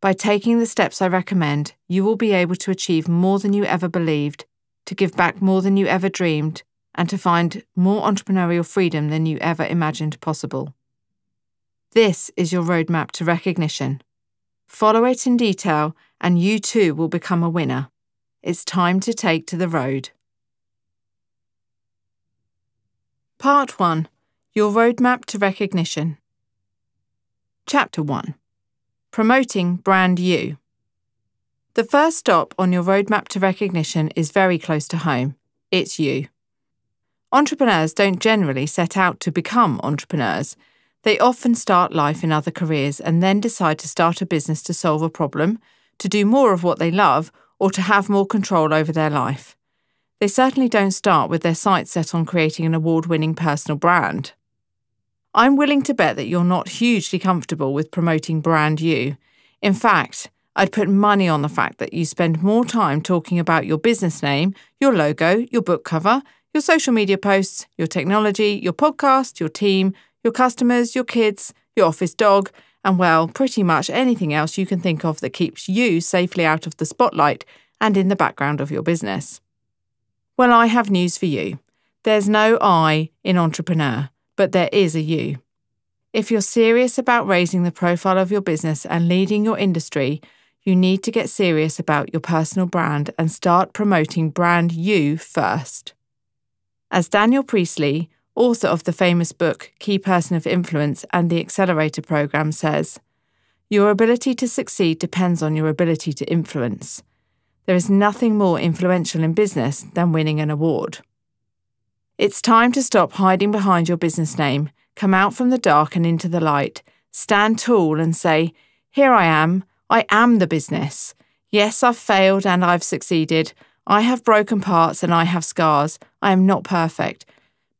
By taking the steps I recommend, you will be able to achieve more than you ever believed, to give back more than you ever dreamed, and to find more entrepreneurial freedom than you ever imagined possible. This is your roadmap to recognition. Follow it in detail, and you too will become a winner. It's time to take to the road. Part 1 Your Roadmap to Recognition. Chapter 1 Promoting Brand You. The first stop on your roadmap to recognition is very close to home it's you. Entrepreneurs don't generally set out to become entrepreneurs. They often start life in other careers and then decide to start a business to solve a problem, to do more of what they love, or to have more control over their life. They certainly don't start with their sights set on creating an award winning personal brand. I'm willing to bet that you're not hugely comfortable with promoting brand you. In fact, I'd put money on the fact that you spend more time talking about your business name, your logo, your book cover, your social media posts, your technology, your podcast, your team, your customers, your kids, your office dog, and well, pretty much anything else you can think of that keeps you safely out of the spotlight and in the background of your business. Well, I have news for you. There's no I in entrepreneur, but there is a you. If you're serious about raising the profile of your business and leading your industry, you need to get serious about your personal brand and start promoting brand you first. As Daniel Priestley, author of the famous book Key Person of Influence and the Accelerator Program, says, Your ability to succeed depends on your ability to influence. There is nothing more influential in business than winning an award. It's time to stop hiding behind your business name, come out from the dark and into the light, stand tall and say, Here I am, I am the business. Yes, I've failed and I've succeeded. I have broken parts and I have scars. I am not perfect.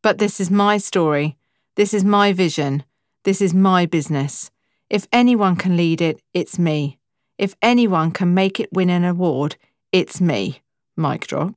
But this is my story. This is my vision. This is my business. If anyone can lead it, it's me. If anyone can make it win an award, it's me. Mic drop.